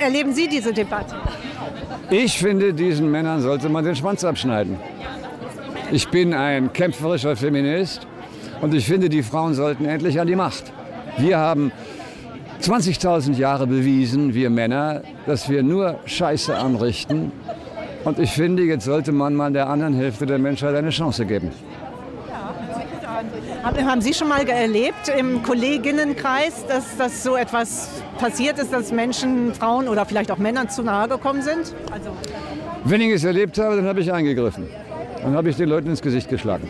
erleben Sie diese Debatte? Ich finde, diesen Männern sollte man den Schwanz abschneiden. Ich bin ein kämpferischer Feminist und ich finde, die Frauen sollten endlich an die Macht. Wir haben 20.000 Jahre bewiesen, wir Männer, dass wir nur Scheiße anrichten. Und ich finde, jetzt sollte man mal der anderen Hälfte der Menschheit eine Chance geben. Haben Sie schon mal erlebt im Kolleginnenkreis, dass, dass so etwas passiert ist, dass Menschen, Frauen oder vielleicht auch Männern zu nahe gekommen sind? Wenn ich es erlebt habe, dann habe ich eingegriffen. Dann habe ich den Leuten ins Gesicht geschlagen.